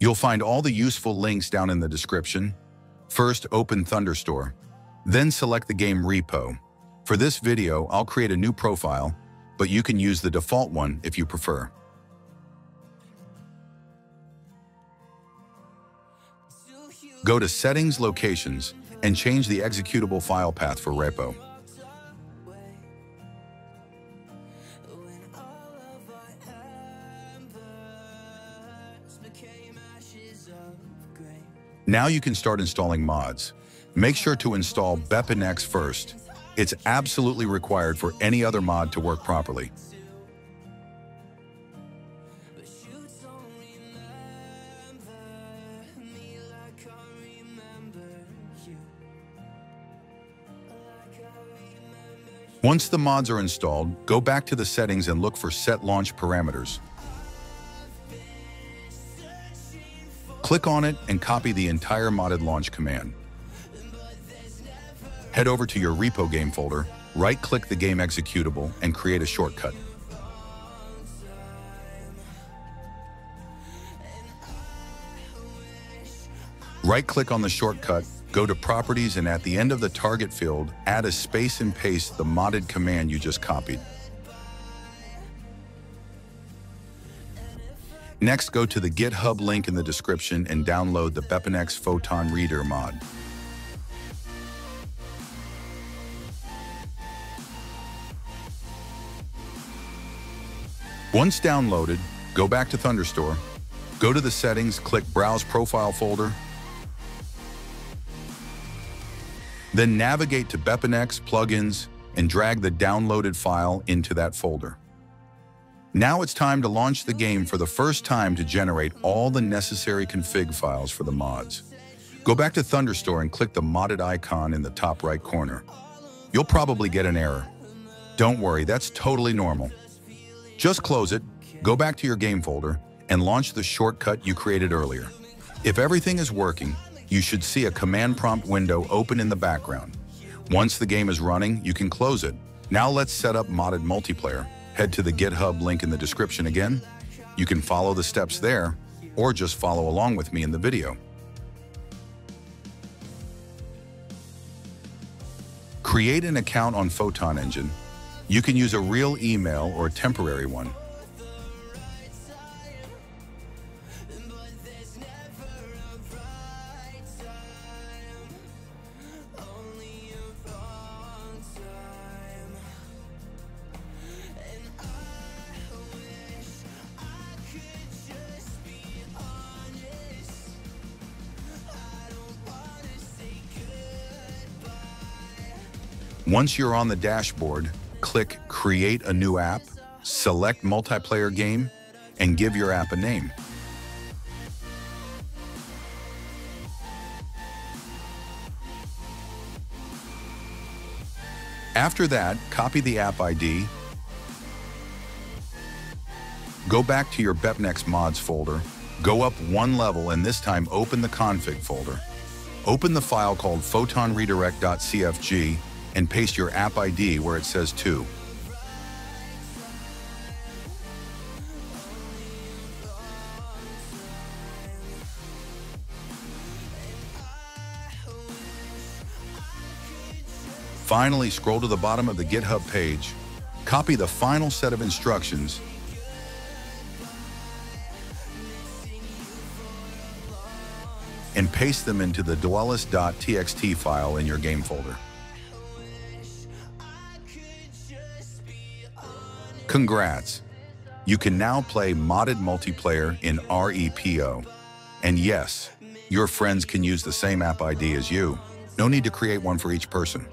You'll find all the useful links down in the description. First, open Thunderstore. Then select the game REPO. For this video, I'll create a new profile, but you can use the default one if you prefer. Go to Settings Locations and change the executable file path for REPO. Now you can start installing mods. Make sure to install BepInEx first. It's absolutely required for any other mod to work properly. Once the mods are installed, go back to the settings and look for Set Launch Parameters. Click on it and copy the entire modded launch command. Head over to your REPO game folder, right-click the game executable, and create a shortcut. Right-click on the shortcut, go to Properties, and at the end of the target field, add a space and paste the modded command you just copied. Next, go to the GitHub link in the description and download the BepInEx PhotonRedir mod. Once downloaded, go back to Thunderstore, go to the settings, click Browse Profile folder, then navigate to BepInEx Plugins and drag the downloaded file into that folder. Now it's time to launch the game for the first time to generate all the necessary config files for the mods. Go back to Thunderstore and click the modded icon in the top right corner. You'll probably get an error. Don't worry, that's totally normal. Just close it, go back to your game folder, and launch the shortcut you created earlier. If everything is working, you should see a command prompt window open in the background. Once the game is running, you can close it. Now let's set up modded multiplayer. Head to the GitHub link in the description again. You can follow the steps there, or just follow along with me in the video. Create an account on Photon Engine. You can use a real email or a temporary one. Once you're on the dashboard, click Create a new app, select Multiplayer Game, and give your app a name. After that, copy the app ID, go back to your BepInEx mods folder, go up one level and this time open the config folder. Open the file called photonredirect.cfg and paste your app ID where it says 2. Finally, scroll to the bottom of the GitHub page, copy the final set of instructions, and paste them into the duelist.txt file in your game folder. Congrats! You can now play modded multiplayer in REPO. And yes, your friends can use the same app ID as you. No need to create one for each person.